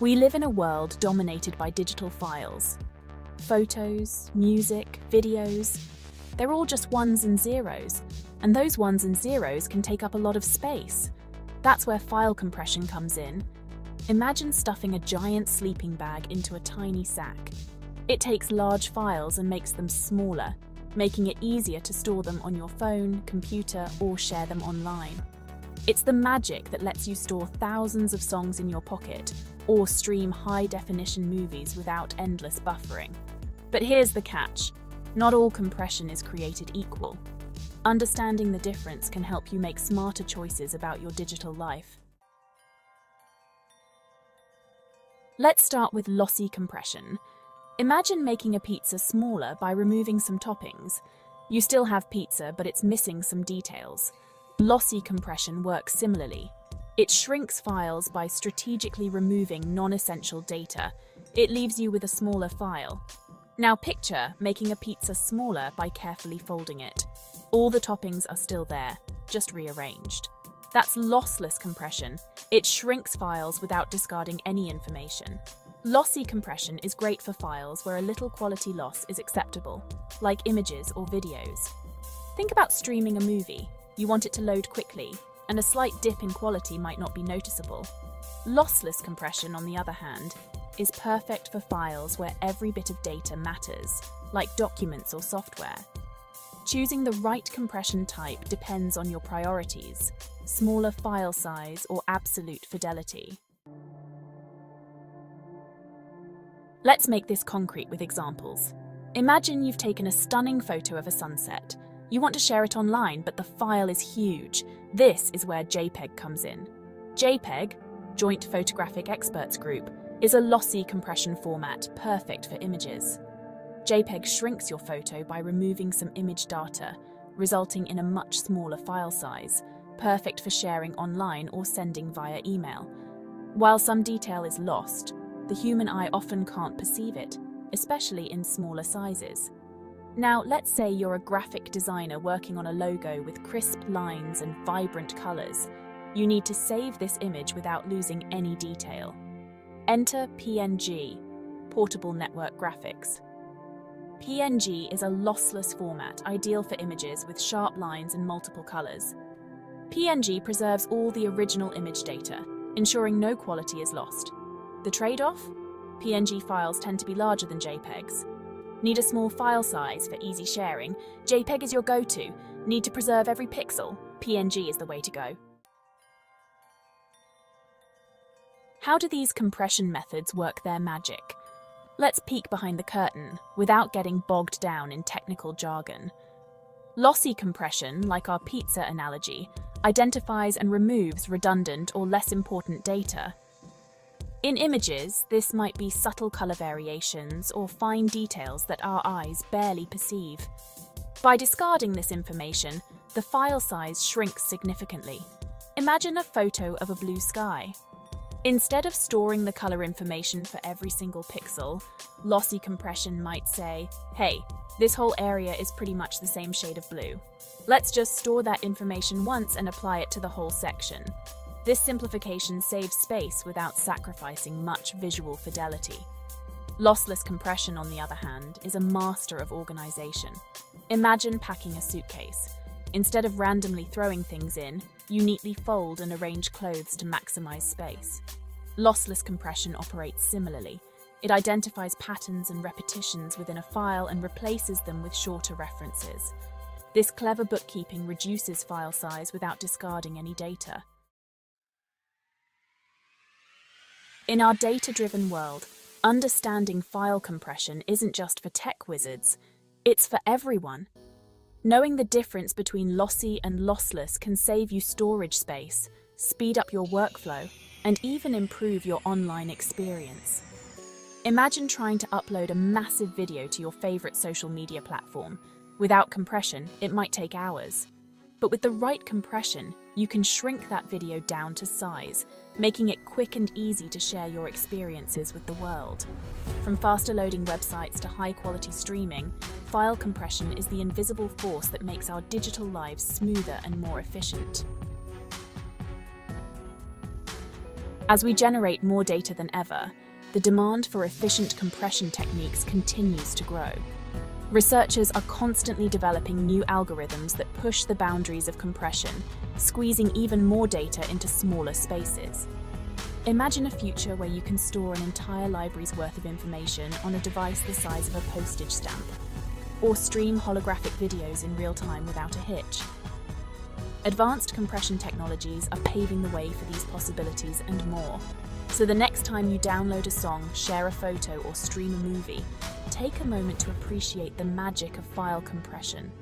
We live in a world dominated by digital files. Photos, music, videos, they're all just ones and zeros, and those ones and zeros can take up a lot of space. That's where file compression comes in. Imagine stuffing a giant sleeping bag into a tiny sack. It takes large files and makes them smaller, making it easier to store them on your phone, computer, or share them online. It's the magic that lets you store thousands of songs in your pocket or stream high definition movies without endless buffering. But here's the catch not all compression is created equal. Understanding the difference can help you make smarter choices about your digital life. Let's start with lossy compression. Imagine making a pizza smaller by removing some toppings. You still have pizza, but it's missing some details. Lossy compression works similarly. It shrinks files by strategically removing non-essential data. It leaves you with a smaller file. Now picture making a pizza smaller by carefully folding it. All the toppings are still there, just rearranged. That's lossless compression. It shrinks files without discarding any information. Lossy compression is great for files where a little quality loss is acceptable, like images or videos. Think about streaming a movie. You want it to load quickly, and a slight dip in quality might not be noticeable. Lossless compression, on the other hand, is perfect for files where every bit of data matters, like documents or software. Choosing the right compression type depends on your priorities, smaller file size or absolute fidelity. Let's make this concrete with examples. Imagine you've taken a stunning photo of a sunset. You want to share it online, but the file is huge. This is where JPEG comes in. JPEG, Joint Photographic Experts Group, is a lossy compression format perfect for images. JPEG shrinks your photo by removing some image data, resulting in a much smaller file size, perfect for sharing online or sending via email. While some detail is lost, the human eye often can't perceive it, especially in smaller sizes. Now, let's say you're a graphic designer working on a logo with crisp lines and vibrant colours. You need to save this image without losing any detail. Enter PNG, Portable Network Graphics. PNG is a lossless format ideal for images with sharp lines and multiple colours. PNG preserves all the original image data, ensuring no quality is lost. The trade-off? PNG files tend to be larger than JPEGs. Need a small file size for easy sharing? JPEG is your go-to. Need to preserve every pixel? PNG is the way to go. How do these compression methods work their magic? Let's peek behind the curtain without getting bogged down in technical jargon. Lossy compression, like our pizza analogy, identifies and removes redundant or less important data. In images, this might be subtle colour variations or fine details that our eyes barely perceive. By discarding this information, the file size shrinks significantly. Imagine a photo of a blue sky. Instead of storing the color information for every single pixel, lossy compression might say, hey, this whole area is pretty much the same shade of blue. Let's just store that information once and apply it to the whole section. This simplification saves space without sacrificing much visual fidelity. Lossless compression, on the other hand, is a master of organization. Imagine packing a suitcase. Instead of randomly throwing things in, you neatly fold and arrange clothes to maximize space. Lossless compression operates similarly. It identifies patterns and repetitions within a file and replaces them with shorter references. This clever bookkeeping reduces file size without discarding any data. In our data-driven world, understanding file compression isn't just for tech wizards, it's for everyone. Knowing the difference between lossy and lossless can save you storage space, speed up your workflow, and even improve your online experience. Imagine trying to upload a massive video to your favorite social media platform. Without compression, it might take hours. But with the right compression, you can shrink that video down to size, making it quick and easy to share your experiences with the world. From faster loading websites to high quality streaming, file compression is the invisible force that makes our digital lives smoother and more efficient. As we generate more data than ever, the demand for efficient compression techniques continues to grow. Researchers are constantly developing new algorithms that push the boundaries of compression, squeezing even more data into smaller spaces. Imagine a future where you can store an entire library's worth of information on a device the size of a postage stamp, or stream holographic videos in real time without a hitch. Advanced compression technologies are paving the way for these possibilities and more. So the next time you download a song, share a photo, or stream a movie, take a moment to appreciate the magic of file compression.